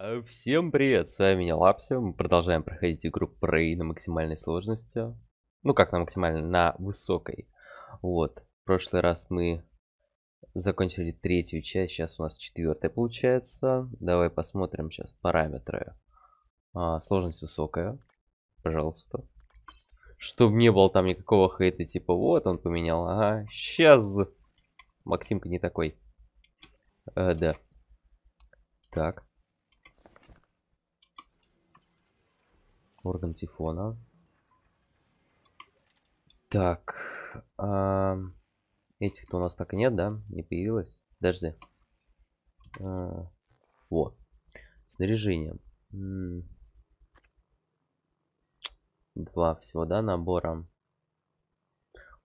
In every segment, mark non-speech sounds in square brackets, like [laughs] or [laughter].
Э, Всем привет, с вами я Лапси. Мы продолжаем проходить игру Prey на максимальной сложности. Ну как на максимальной, на высокой. Вот. В прошлый раз мы закончили третью часть, сейчас у нас четвертая получается. Давай посмотрим сейчас параметры. А, сложность высокая. Пожалуйста. Чтобы не было там никакого хейта, типа вот он поменял. Ага, сейчас. Максимка не такой. Э, да. Так. Орган Тифона. Так. А, Этих-то у нас так и нет, да? Не появилось? Подожди. А, Вот. Снаряжение. Два всего, да, набора.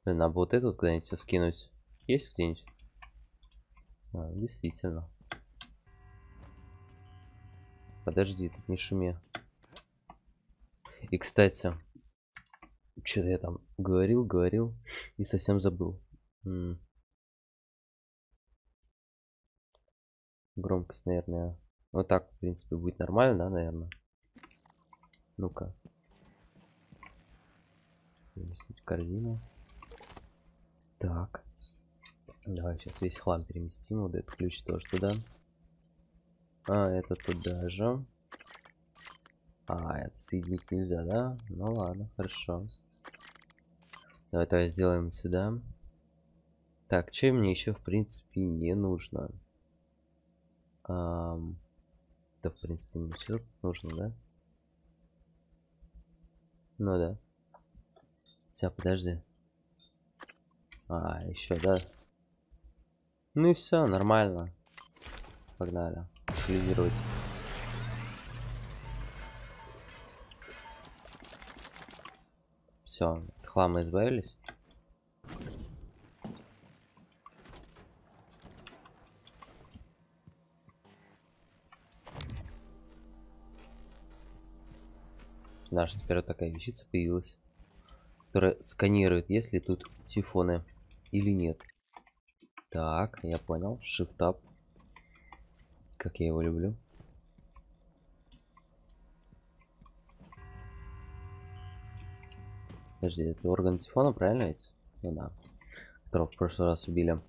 Блин, надо вот эту куда-нибудь всё скинуть. Есть где-нибудь? А, действительно. Подожди, тут не шуми. И, кстати, что-то я там говорил, говорил и совсем забыл. М. Громкость, наверное. Вот так, в принципе, будет нормально, да, наверное. Ну-ка. Переместить корзину. Так. Давай сейчас весь хлам переместим. Вот этот ключ тоже туда. А, это туда же. А, это соединить нельзя, да? Ну ладно, хорошо. Давай, давай сделаем сюда. Так, что мне еще в принципе не нужно? Ам, да, в принципе, ничего нужно, да? Ну да. Хотя, подожди. А, еще, да? Ну и все, нормально. Погнали. Утилизировать. Все, от хлама избавились. Наша теперь вот такая вещица появилась, которая сканирует, есть ли тут тифоны или нет. Так, я понял. Shift Up. Как я его люблю. Подожди, это орган Тифона, правильно ведь? Ну да. Которого в прошлый раз убили.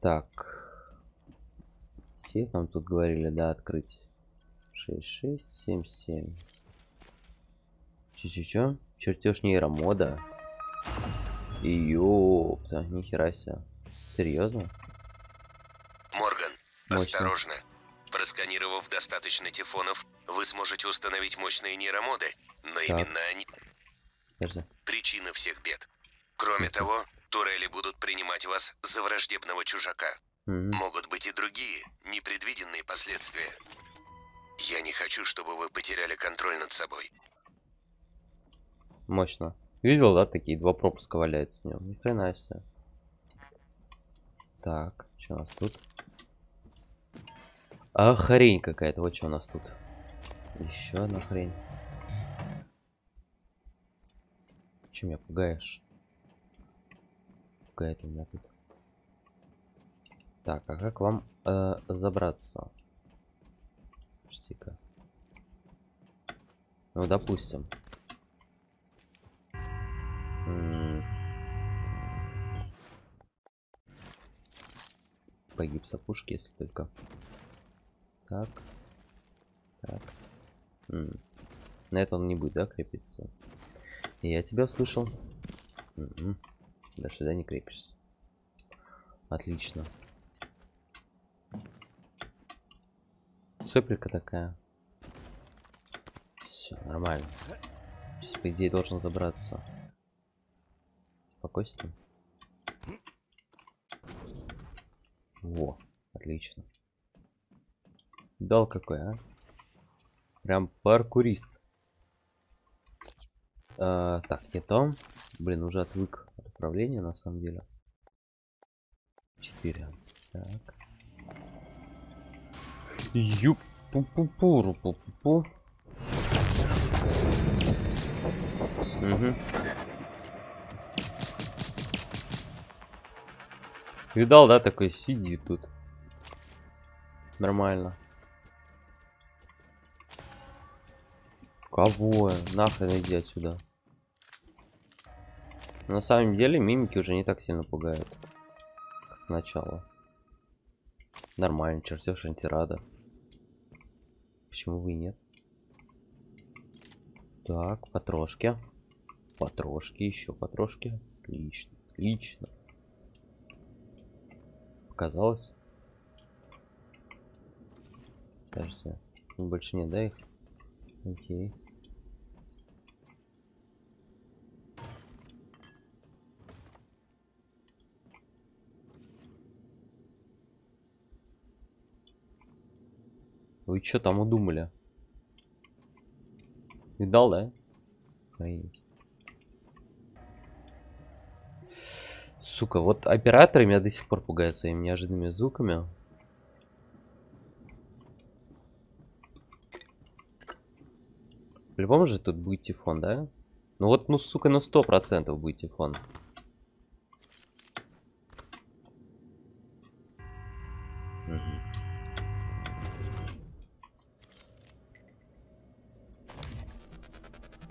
Так. Сейф нам тут говорили, да, открыть. 6677. Чё-чё-чё? Чертеж нейромода. Ёпта, нихера себе. Серьезно? Морган, Мощно. осторожно. Просканировав достаточно тифонов, вы сможете установить мощные нейромоды, но именно они Подожди. причина всех бед. Кроме Ясно. того, турели будут принимать вас за враждебного чужака. Мгм. Могут быть и другие, непредвиденные последствия. Я не хочу, чтобы вы потеряли контроль над собой. Мощно. Видел, да, такие два пропуска валяются в нем. Ни хрена себе. Так, что у нас тут? А, хрень какая-то. Вот что у нас тут. Еще одна хрень. Чем меня пугаешь? Пугает меня тут. Так, а как вам э, забраться? Подожди-ка. Ну, допустим. Погиб с опушки, если только. Так. Так. М. На это он не будет, да, крепиться? Я тебя услышал. Мгм. До сюда не крепишься. Отлично. Сопелька такая. Все, нормально. Сейчас, по идее, должен забраться. Спокойствие. Во, отлично. Дал какой, а? Прям паркурист. А, так, не то. Блин, уже отвык от управления на самом деле. 4. Так. Юп. пу пу пу пу пу пу Угу. Видал, да, такой сидит тут. Нормально. Кого? Нахрен иди отсюда. На самом деле мимики уже не так сильно пугают. Как начало. Нормально, чертеж антирада. Почему вы нет? Так, потрошки. Потрошки, еще потрошки. Отлично, отлично. Показалось? Кажется, больше нет, да, их? Окей. Вы что там удумали? Видал, да? Охренеть. Сука, вот операторы меня до сих пор пугают своими неожиданными звуками. По-любому же тут будет тифон, да? Ну вот, ну, сука, на сто процентов будет тифон.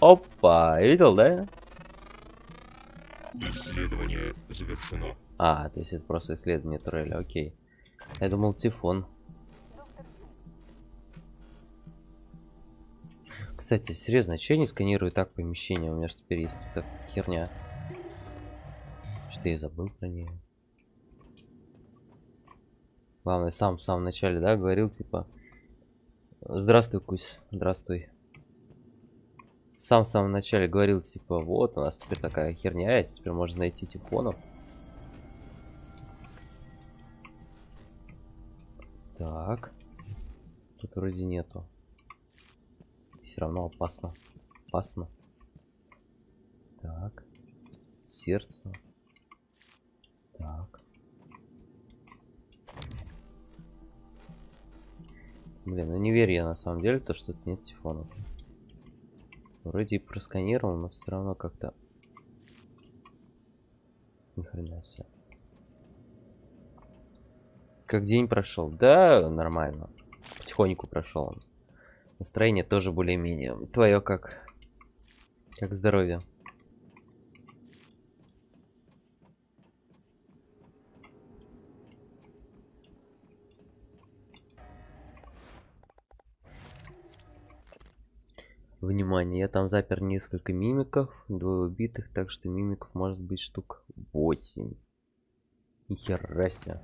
Опа, видел, да? Исследование завершено. А, то есть это просто исследование турели, окей. Я думал тифон. Кстати, серьезно, что я не сканирую так помещение? У меня же теперь есть вот такая херня. Что я забыл про нее. Главное, сам в самом начале, да, говорил, типа... Здравствуй, Кусь, здравствуй. Сам в самом начале говорил, типа, вот, у нас теперь такая херня есть, теперь можно найти тифонов. Так. Тут вроде нету. Все равно опасно. Опасно. Так. Сердце. Так. Блин, ну не верю я на самом деле, то что тут нет тифонов. Вроде и просканировал, но все равно как-то... Ни хрена себе. Как день прошел? Да, нормально. Потихоньку прошел он. Настроение тоже более-менее. Твое как? Как здоровье? Внимание, я там запер несколько мимиков, двое убитых, так что мимиков может быть штук 8. Нихера себе.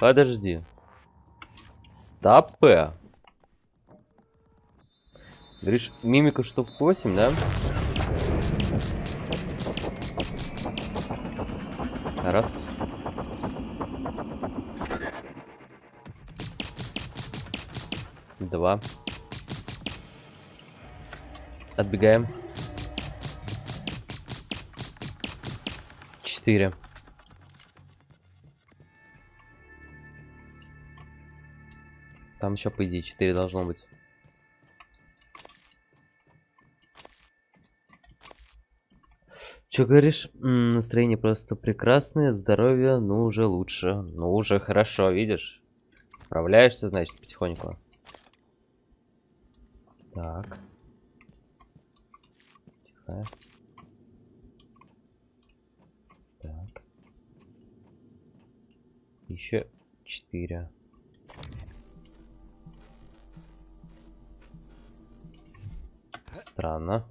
Подожди. Стопэ. Говоришь, мимиков штук 8, да? Раз. Два. Отбегаем. Четыре. Там еще, по идее, 4 должно быть. Че говоришь? М -м, настроение просто прекрасное, здоровье, ну уже лучше. Ну уже хорошо, видишь? Справляешься, значит, потихоньку. Так. Тихо. Так. Еще 4. Странно.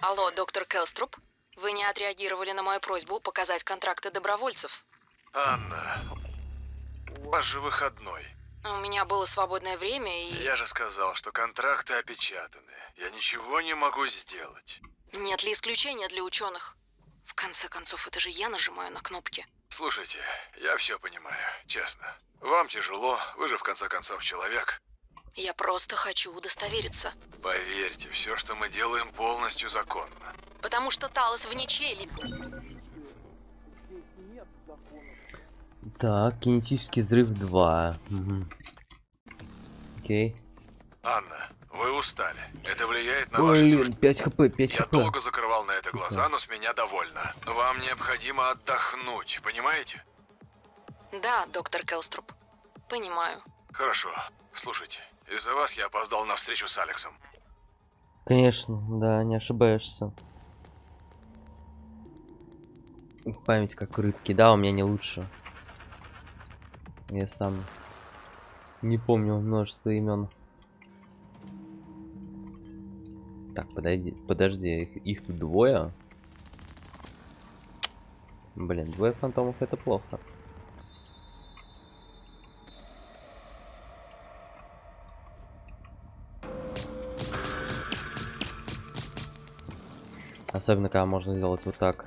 Алло, доктор Келструп? Вы не отреагировали на мою просьбу показать контракты добровольцев. Анна, у вас же выходной. У меня было свободное время и... Я же сказал, что контракты опечатаны. Я ничего не могу сделать. Нет ли исключения для ученых? В конце концов, это же я нажимаю на кнопки. Слушайте, я все понимаю, честно. Вам тяжело, вы же в конце концов человек. Я просто хочу удостовериться. Поверьте, все, что мы делаем, полностью законно. Потому что Талос в ничьей Так, кинетический взрыв 2. Угу. Окей. Анна, Вы устали. Это влияет на ваше Блин, суждение. 5 хп, 5 Я хп. долго закрывал на это глаза, но с меня довольно. Вам необходимо отдохнуть, понимаете? Да, доктор Келструп. Понимаю. Хорошо. Слушайте, из-за вас я опоздал на встречу с Алексом. Конечно, да, не ошибаешься. Память как рыбки, да, у меня не лучше. Я сам не помню множество имен. Так, подойди, подожди, их, их двое. Блин, двое фантомов это плохо. Особенно, когда можно сделать вот так.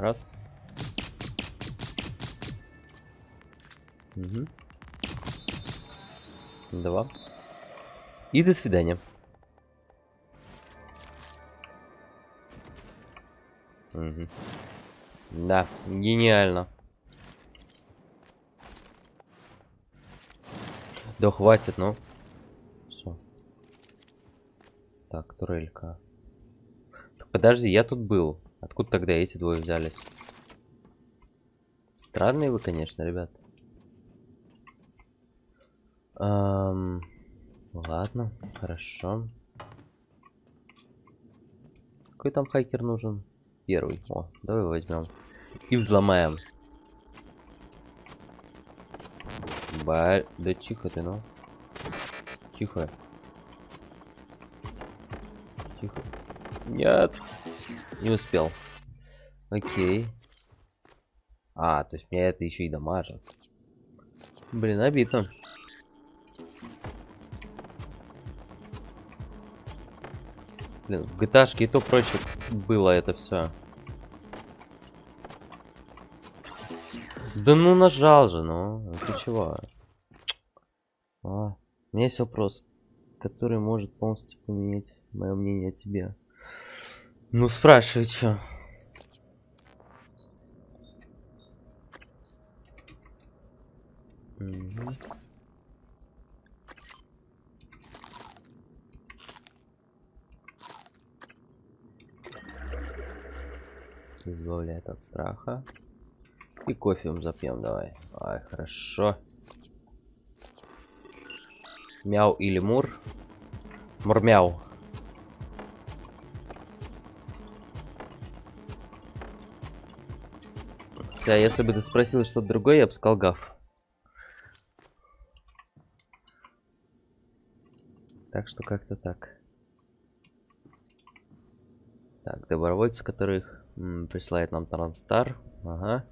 Раз. Мгм. Два. И до свидания. Мгм. Да, гениально. Да хватит, ну. Все. Так, турелька. Так, подожди, я тут был. Откуда тогда эти двое взялись? Странные вы, конечно, ребят. Ам, ладно, хорошо. Какой там хакер нужен? Первый. О, давай возьмем. И взломаем. Ба... Да тихо ты, ну. Тихо. Тихо. Нет. Не успел. Окей. А, то есть меня это еще и дамажит. Блин, обидно. Блин, в GTA и то проще было это все. Да ну нажал же, ну. Ты чего? А, у меня есть вопрос, который может полностью поменять мое мнение о тебе. Ну спрашивай? Мгм. Избавляет от страха. И кофе запьем давай. Ай, хорошо. Мяу или мур? Мурмяу. Хотя, если бы ты спросил что-то другое, я бы сказал гав. Так что как-то так. Так, добровольцы, которых м, присылает нам Транстар. Ага.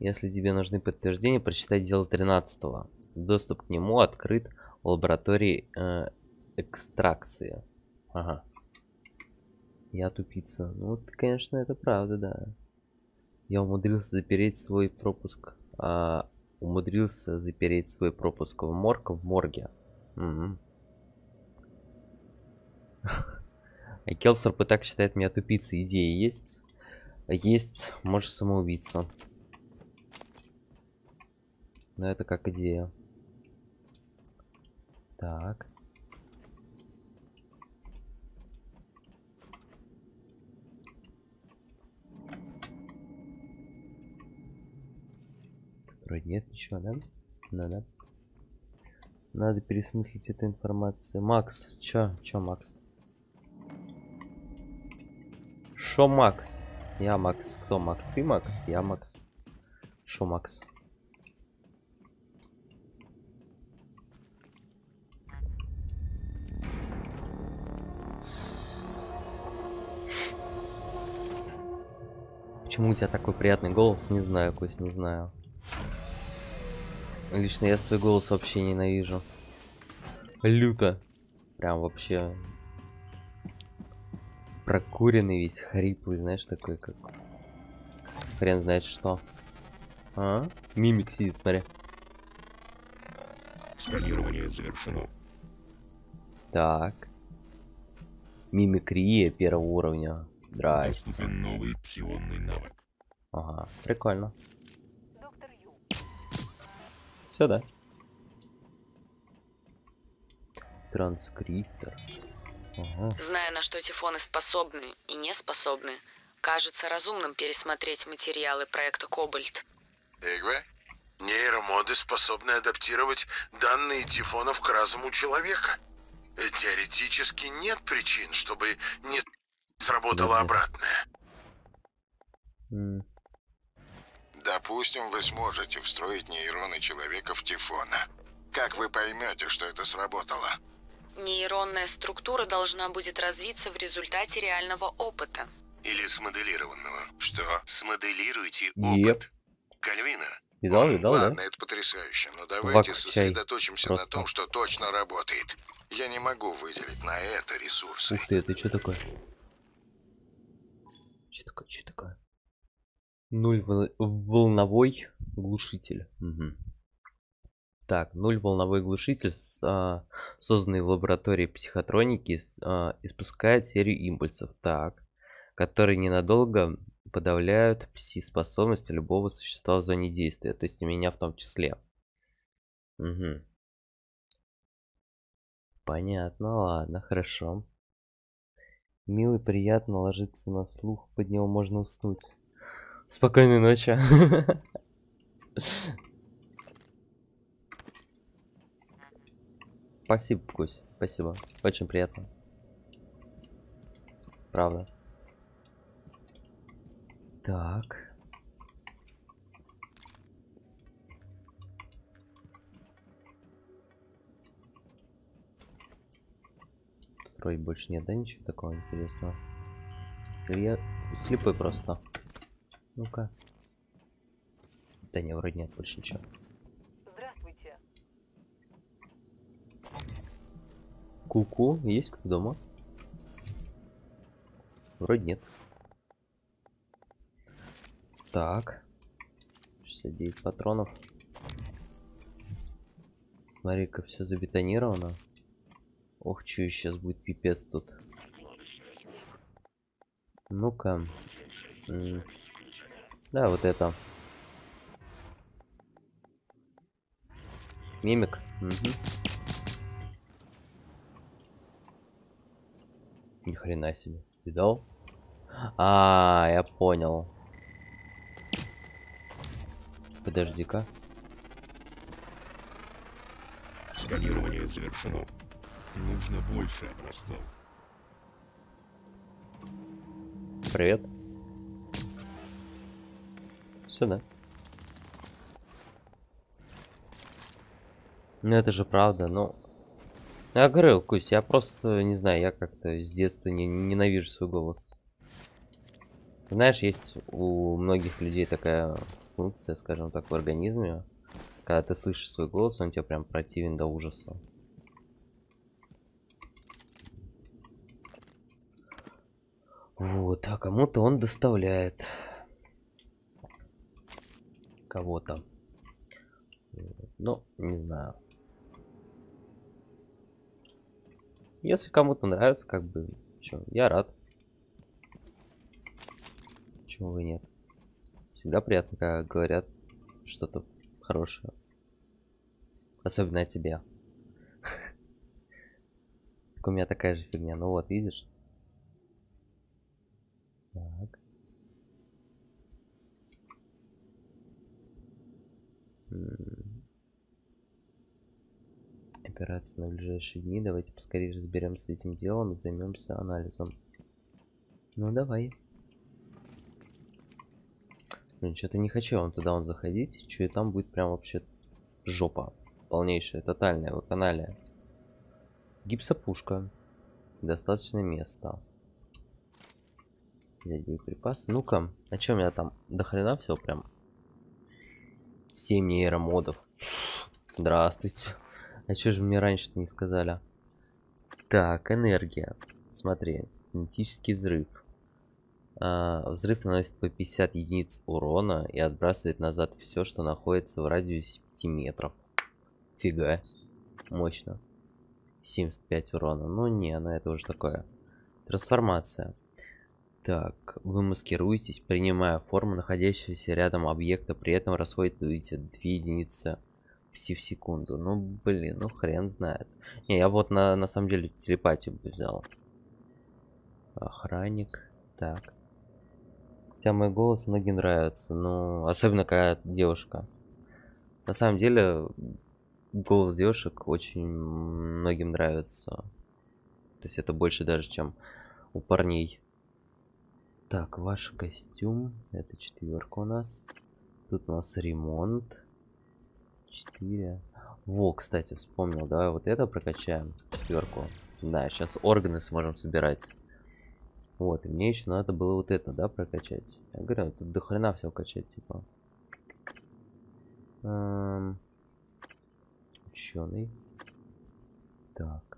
Если тебе нужны подтверждения, прочитай дело 13 -го. Доступ к нему открыт в лаборатории э, экстракции. Ага. Я тупица. Ну, вот, конечно, это правда, да. Я умудрился запереть свой пропуск. А, умудрился запереть свой пропуск в морг в морге. Угу. [laughs] А Келсторп и так считает меня тупицей. Идеи есть? Есть. Можешь самоубийца. Но это как идея. Так. Вроде нет ничего, да? Надо. Надо пересмыслить эту информацию. Макс, чё? Чё, Макс? Шо, Макс? Я Макс. Кто Макс? Ты Макс? Я Макс. Шо, Макс? Почему у тебя такой приятный голос? Не знаю, Кость, не знаю. Лично я свой голос вообще ненавижу. Люто. Прям вообще. Прокуренный весь, хриплый, знаешь, такой как... Хрен знает что. А? Мимик сидит, смотри. Сканирование завершено. Так. Мимикрия первого уровня. Здрасте. Доступен новый псионный навык. Ага, прикольно. Сюда. Транскриптор. Ага. Зная, на что тифоны способны и не способны, кажется разумным пересмотреть материалы проекта Кобальт. Эгве? Нейромоды способны адаптировать данные тифонов к разуму человека. Теоретически нет причин, чтобы не сработало Да-да. обратное. М, Допустим, вы сможете встроить нейроны человека в Тифона. Как вы поймете, что это сработало? Нейронная структура должна будет развиться в результате реального опыта. Или смоделированного. Что? Смоделируйте опыт. Кальвина, Видал, видал, да? Ладно, это потрясающе, но давайте Вак, чай. сосредоточимся на Просто. том, что точно работает. Я не могу выделить на это ресурсы. Ух ты, это что такое? Что такое, что такое? Нуль вол- волновой глушитель. Мгм. Так, нуль волновой глушитель, а, созданный в лаборатории психотроники, а, испускает серию импульсов, так, которые ненадолго подавляют пси-способности любого существа в зоне действия, то есть меня в том числе. Мгм. Понятно, ладно, хорошо. Милый, приятно ложиться на слух, под него можно уснуть. Спокойной ночи. Спасибо, Кусь, спасибо. Очень приятно. Правда. Так. Строить больше нет, да, ничего такого интересного? Я слепой просто? Ну-ка. Да не, вроде нет больше ничего. Здравствуйте. Ку-ку, есть кто дома? Вроде нет. Так. 69 патронов. Смотри, как все забетонировано. Ох, чё сейчас будет пипец тут. Ну-ка. Да, вот это. Мимик. Мгм. Ни хрена себе. Видал? А, я понял. Подожди-ка. Сканирование завершено. Нужно больше образцов. Привет. Сюда. Ну это же правда, ну... Я говорю, Кусь, я просто, не знаю, я как-то с детства не, ненавижу свой голос. Знаешь, есть у многих людей такая функция, скажем так, в организме. Когда ты слышишь свой голос, он тебе прям противен до ужаса. Вот, а кому-то он доставляет. Кого-то. Вот, Ну, не знаю. Если кому-то нравится, как бы, чё, я рад. Почему и нет? Всегда приятно, когда говорят что-то хорошее. Особенно о тебе. Так у меня такая же фигня. Ну вот, видишь? Так. М. Операция на ближайшие дни. Давайте поскорее разберемся с этим делом и займемся анализом. Ну давай. Блин, что-то не хочу я вам туда он заходить. Что и там будет прям вообще жопа. Полнейшая, тотальная вакханалия. Гипсопушка. Достаточно места. Взять боеприпасы. Ну-ка, чё у меня там? До хрена всего прям. 7 нейромодов. Здравствуйте. А чё же мне раньше-то не сказали? Так, энергия. Смотри. Кинетический взрыв. А, взрыв наносит по 50 единиц урона и отбрасывает назад все, что находится в радиусе 5 метров. Фига. Мощно. 75 урона. Ну не, ну это уже такое. Трансформация. Так, вы маскируетесь, принимая форму находящегося рядом объекта, при этом расходуете 2 единицы пси в секунду. Ну, блин, ну хрен знает. Не, я вот на, на самом деле телепатию бы взял. Охранник. Так. Хотя мой голос многим нравится, но особенно когда девушка. На самом деле, голос девушек очень многим нравится. То есть это больше даже, чем у парней. Так, ваш костюм. Это четверка у нас. Тут у нас ремонт. 4. Во, кстати, вспомнил. Давай вот это прокачаем. Четверку. Да, сейчас органы сможем собирать. Вот, и мне еще надо было вот это, да, прокачать. Я говорю, тут до хрена все качать, типа. Эм... Ученый. Так.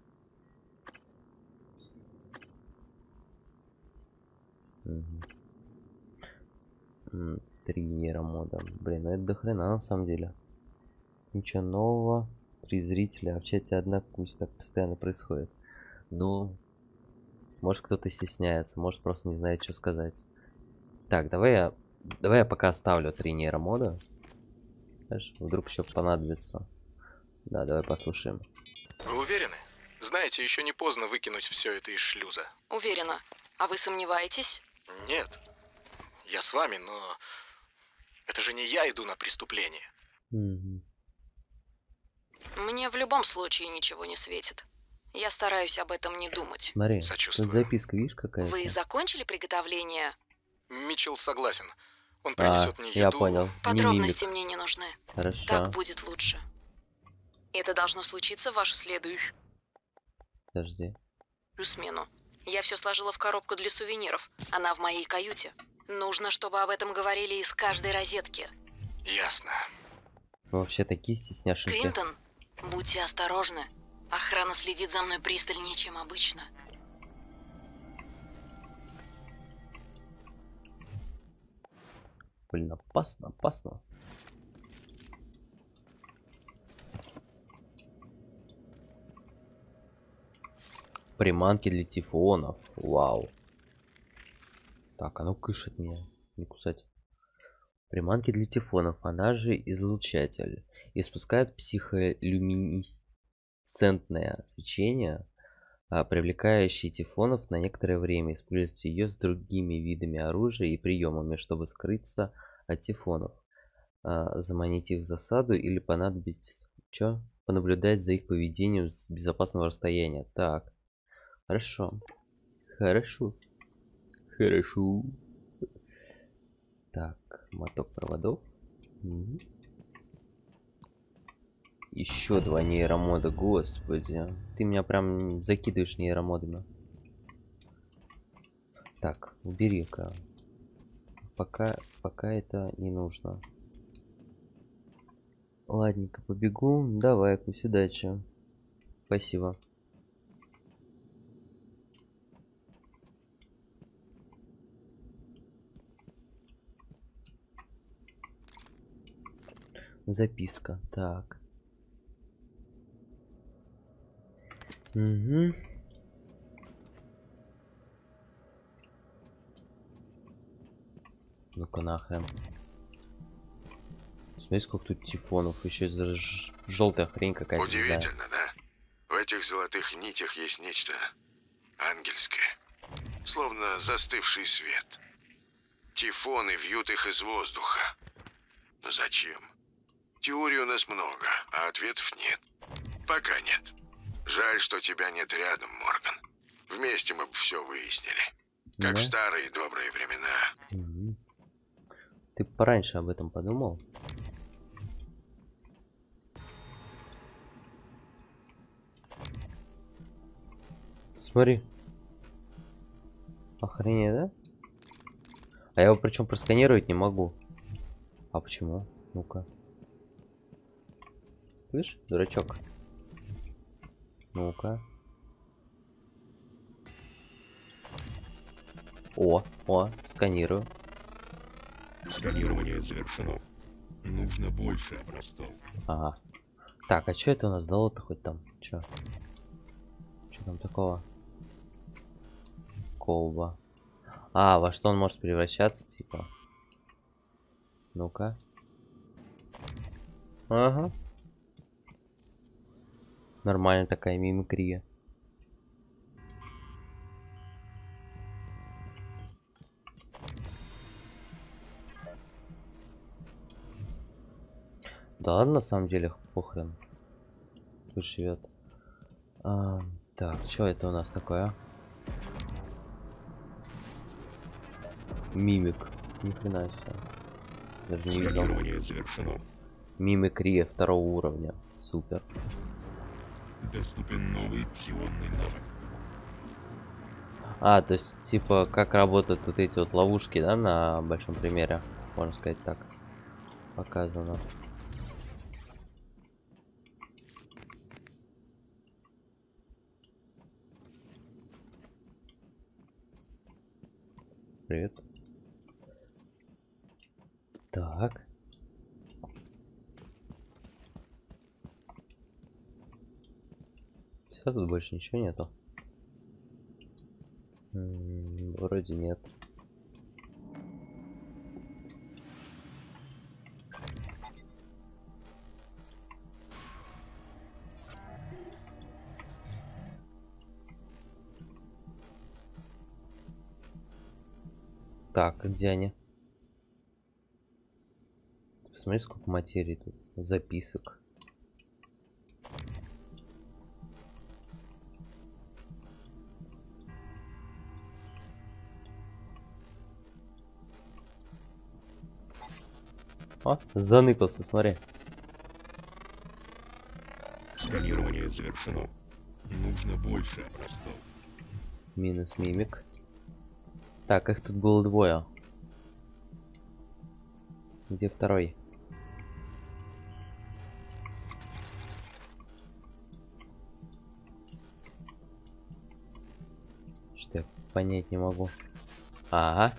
Угу. Три нейромода. Блин, ну это до хрена на самом деле. Ничего нового. Три зрителя, а в чате одна кусь так постоянно происходит. Ну, может кто-то стесняется, может просто не знает, что сказать. Так, давай я, давай я пока оставлю три нейромода. Знаешь, вдруг еще понадобится. Да, давай послушаем. Вы уверены? Знаете, еще не поздно выкинуть все это из шлюза. Уверена. А вы сомневаетесь? Нет. Я с вами, но это же не я иду на преступление. Угу. Мне в любом случае ничего не светит. Я стараюсь об этом не думать. Смотри, Сочувствую. тут записка, видишь, какая-то? Вы закончили приготовление? Митчелл согласен. Он А, принесет мне еду. я понял. Подробности мне не нужны. Хорошо. Так будет лучше. Это должно случиться в вашу следующую Подожди. смену. Я все сложила в коробку для сувениров. Она в моей каюте. Нужно, чтобы об этом говорили из каждой розетки. Ясно. Вы вообще такие стесняшеньки. Клинтон, будьте осторожны. Охрана следит за мной пристальнее, чем обычно. Блин, опасно, опасно. Приманки для тифонов. Вау. Так, а ну кыш от меня. Не кусать. Приманки для тифонов, она же излучатель. Испускает психолюминесцентное свечение, а, привлекающее тифонов на некоторое время. Используйте ее с другими видами оружия и приемами, чтобы скрыться от тифонов. А, заманить их в засаду или понадобится чё? понаблюдать за их поведением с безопасного расстояния. Так. Хорошо. Хорошо. Хорошо. Так, моток проводов. Еще два нейромода, господи. Ты меня прям закидываешь нейромодами. Так, убери-ка. Пока, пока это не нужно. Ладненько, побегу. Давай, Кусь, удачи. Спасибо. Записка. Так. Угу. Ну-ка нахрен. Смотри, сколько тут тифонов. Еще желтая хрень какая-то. Удивительно, да? В этих золотых нитях есть нечто ангельское. Словно застывший свет. Тифоны вьют их из воздуха. Но зачем? Теорий у нас много, а ответов нет. Пока нет. Жаль, что тебя нет рядом, Морган. Вместе мы бы все выяснили. Как Да? в старые добрые времена. Мгм. Ты пораньше об этом подумал? Смотри. Охренеть, да? А я его причем просканировать не могу. А почему? Ну-ка. Видишь, дурачок? Ну-ка. О, о, сканирую. Сканирование завершено. Нужно больше образцов. Ага. Так, а что это у нас дало-то хоть там? Чё? Что там такого? Колба. А, во что он может превращаться, типа? Ну-ка. Ага. Нормальная такая мимикрия. Да ладно, на самом деле, похрен. Пусть живет. А, так, что это у нас такое? Мимик. Ни хрена себе. Даже не видел. Завершено. Мимикрия второго уровня. Супер. Доступен новый псионный навык. А, то есть, типа, как работают вот эти вот ловушки, да, на большом примере, можно сказать так. Показано. Привет. Так. Все, тут больше ничего нету. Вроде нет. Так, где они? Посмотри, сколько материи тут. Записок. О, заныкался, смотри. Сканирование завершено. Нужно больше образцов. Минус мимик. Так, их тут было двое. Где второй? Что я понять не могу. Ага.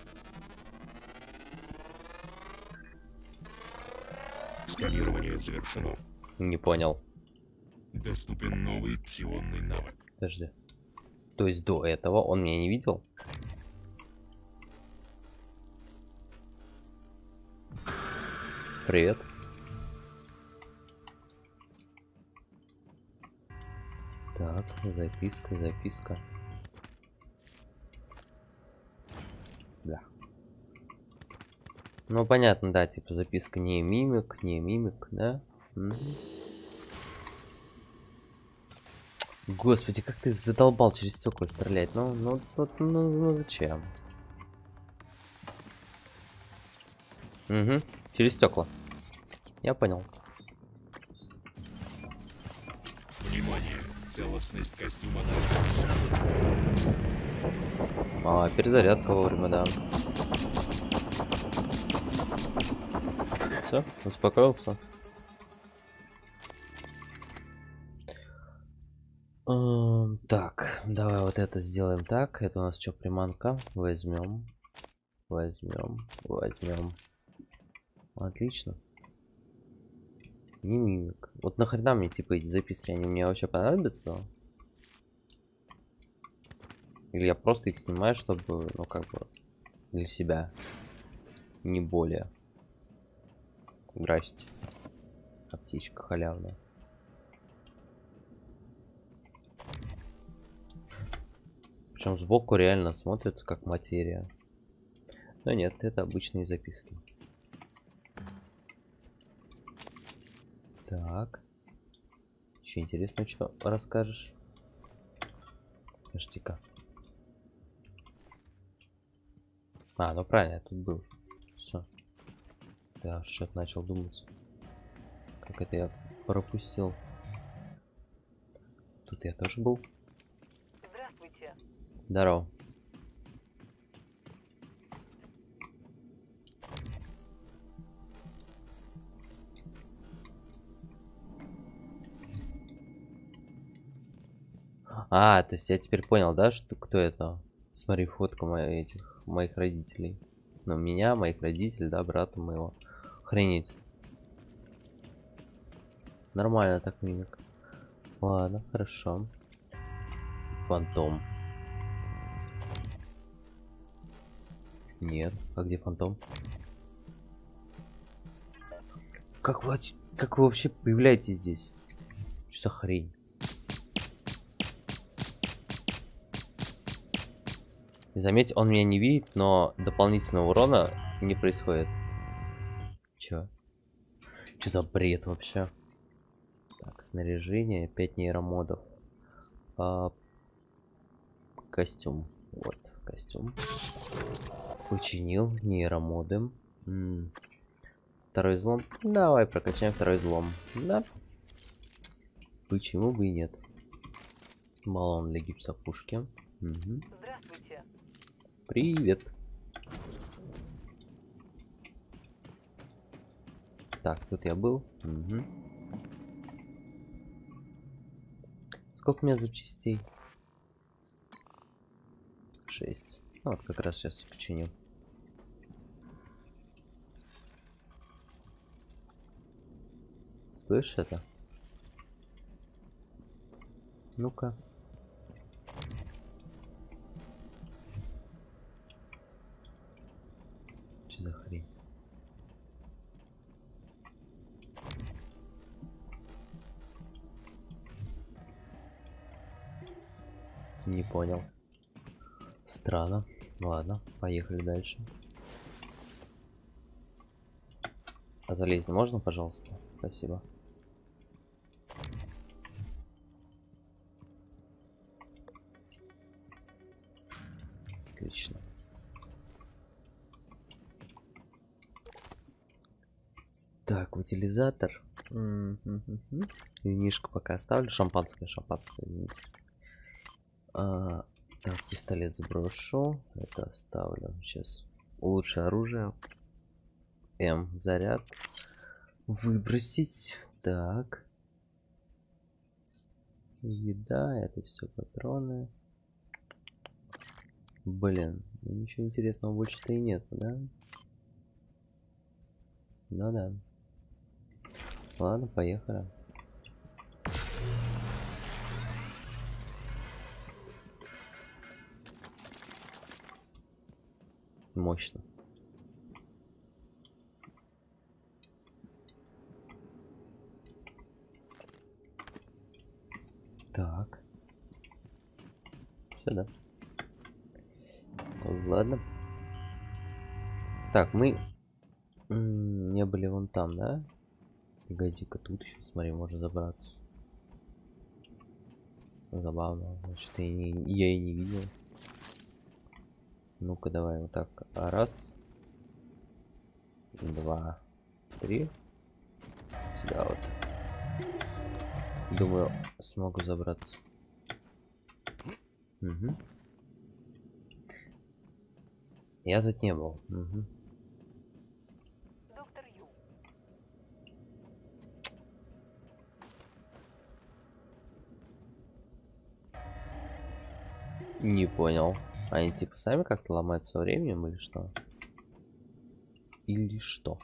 Завершено. Не понял. Доступен новый псионный навык. Подожди. То есть до этого он меня не видел? Привет. Так, записка, записка. Ну, понятно, да, типа записка не мимик, не мимик, да? Господи, как ты задолбал через стекла стрелять. Ну, ну, ну, ну, ну зачем? Угу, через стекла. Я понял. Внимание! Целостность костюма А, перезарядка вовремя, да. Все, успокоился. Эм, Так, давай вот это сделаем так. Это у нас что, приманка? Возьмем. Возьмем. Возьмем. Отлично. Не мимик. Вот нахрена мне типа эти записки, они мне вообще понадобятся? Или я просто их снимаю, чтобы, ну как бы, для себя. Не более. Здрасте. Аптечка халявная. Причем сбоку реально смотрится как материя. Но нет, это обычные записки. Так. Еще интересно, что расскажешь? Подожди-ка. А, ну правильно, я тут был. Я что-то начал думать. Как это я пропустил? Тут я тоже был. Здравствуйте. Здорово. А, то есть я теперь понял, да, что кто это? Смотри, фотка моих этих моих родителей. Ну, меня, моих родителей, да, брата моего. Охренеть. Нормально так мимик. Ладно, хорошо. Фантом. Нет. А где фантом? Как вы, как вы вообще появляетесь здесь? Что за хрень? Заметь, он меня не видит, но дополнительного урона не происходит. Чё? Чё за бред вообще? Так, снаряжение, 5 нейромодов. А, костюм. Вот, костюм. Починил нейромоды. М. Второй взлом. Давай прокачаем второй взлом. Да. Почему бы и нет? Баллон для гипсопушки. Мгм. Здравствуйте. Привет. Так, тут я был. Мгм. Сколько у меня запчастей? 6. Вот, как раз сейчас починю. Слышишь это? Ну-ка. Понял. Странно. Ладно, поехали дальше. А залезть можно, пожалуйста? Спасибо. Отлично. Так, утилизатор. Мгм. Винишко пока оставлю. Шампанское, шампанское, извините. А, так, пистолет сброшу. Это оставлю. Сейчас лучшее оружие. М. Заряд. Выбросить. Так. Еда, это все патроны. Блин, ну ничего интересного больше-то и нет, да? Ну да. Ладно, поехали. Мощно. Так. Все, да? Ладно. Так, мы не были вон там, да? Погоди-ка, тут еще, смотри, можно забраться. Забавно. Значит, я, не, я и не видел. Ну-ка, давай вот так. Раз. Два. Три. Сюда вот. Думаю, смогу забраться. Угу. Я тут не был. Угу. Не понял. Они типа сами как-то ломаются со временем или что? Или что?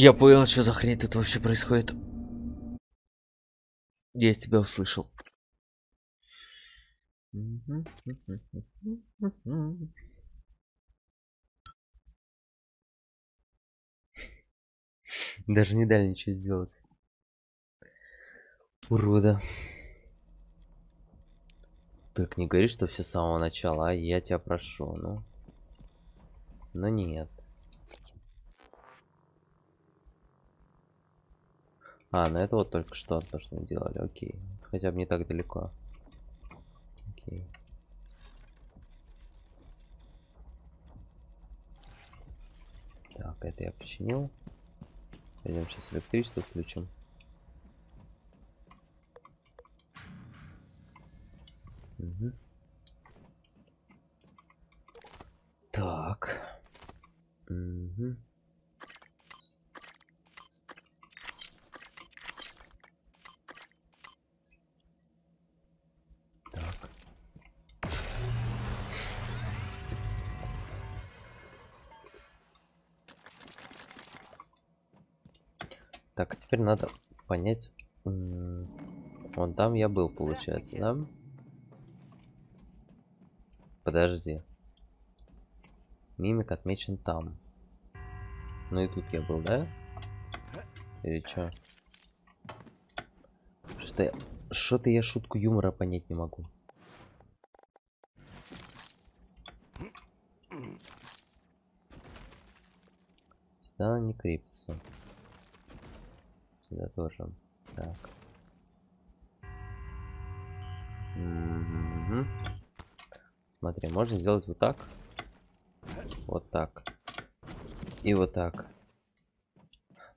Я понял, что за хрень тут вообще происходит. Я тебя услышал. Даже не дали ничего сделать. Урода. Только не говори, что все с самого начала, а я тебя прошу, ну. Но нет. А, ну это вот только что то, что мы делали, окей. Хотя бы не так далеко. Окей. Так, это я починил. Пойдем сейчас электричество включим. Теперь надо понять. Вон там я был, получается, да? Подожди. Мимик отмечен там. Ну и тут я был, да? Или чё? Что я... Что-то я шутку юмора понять не могу. Она не крепится. Сюда тоже. Так. Мгм. Смотри, можно сделать вот так. Вот так. И вот так.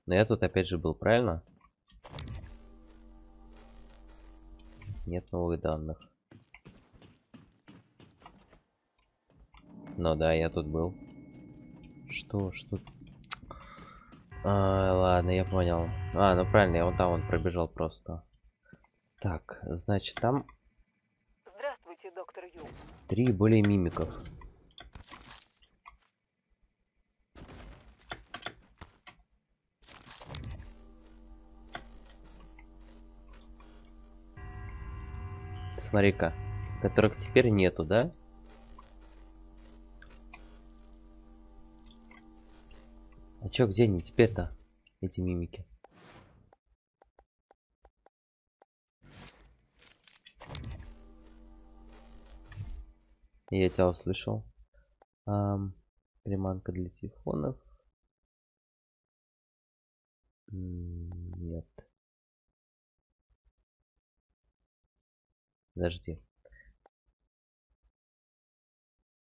Но я тут опять же был, правильно? Нет новых данных. Ну да, я тут был. Что, что? А, ладно, я понял. А, ну правильно, я вон там он пробежал просто. Так, значит, там Здравствуйте, доктор Ю. три более мимиков. Смотри-ка, которых теперь нету, да? Чё, где они теперь-то, эти мимики? Я тебя услышал. Ам, приманка для телефонов. Нет. Подожди.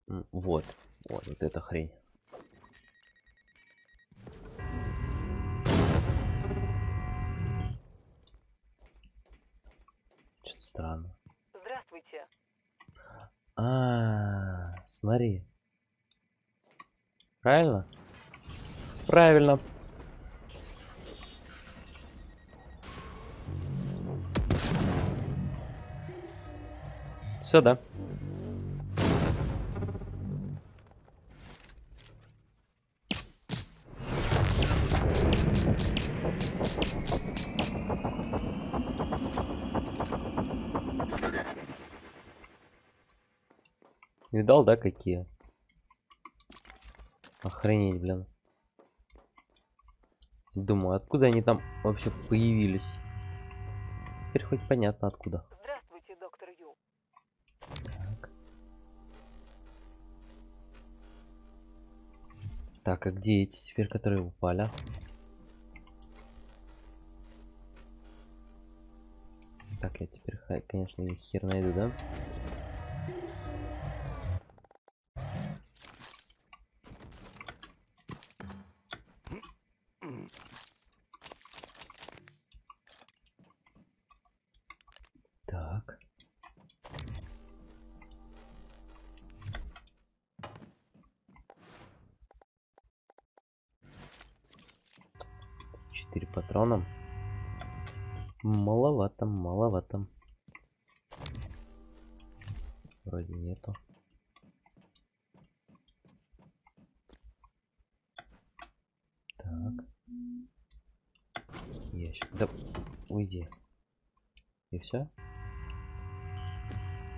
Вот. Вот, вот эта хрень. Странно. Здравствуйте. А, смотри. Правильно? Правильно. Все, да. Видал, да, какие? Охренеть, блин. Думаю, откуда они там вообще появились? Теперь хоть понятно откуда. Здравствуйте, доктор Ю. Так. Так, а где эти теперь, которые упали? Так, я теперь, конечно, их хер найду, да? 4 патрона. Маловато, маловато. Вроде нету. Так. Ящик. Да, уйди. И все?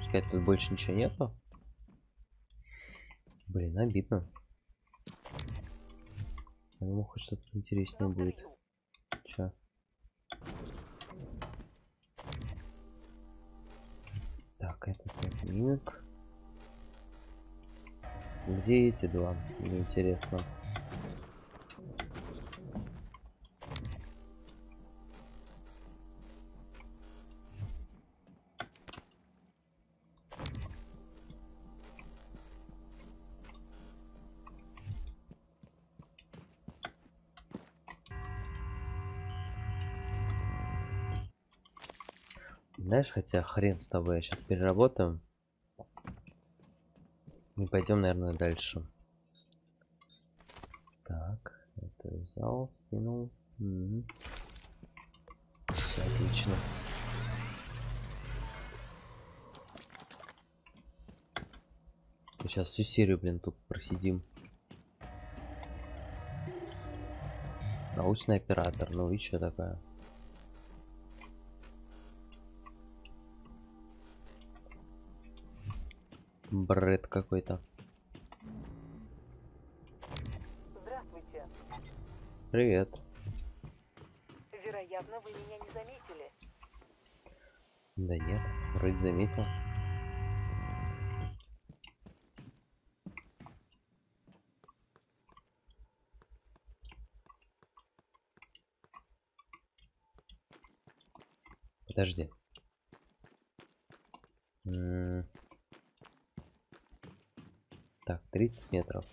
Сказать, тут больше ничего нету? Блин, обидно. Я думал, хоть что-то интереснее будет. Мимик. Где эти два? Мне интересно. Знаешь, хотя хрен с тобой, я сейчас переработаем. И пойдем, наверное, дальше. Так, это взял, скинул. Все отлично. Сейчас всю серию, блин, тут просидим. На Научный оператор, ну и что такое? Бред какой-то. Здравствуйте. Привет. Вероятно, вы меня не заметили. Да нет, вроде заметил. Подожди. М. Так, 30 метров.